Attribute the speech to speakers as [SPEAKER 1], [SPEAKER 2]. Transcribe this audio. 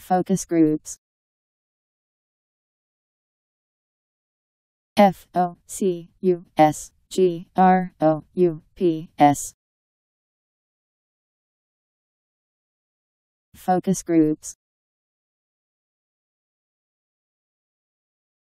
[SPEAKER 1] Focus groups. F O C U S G R O U P S. Focus groups.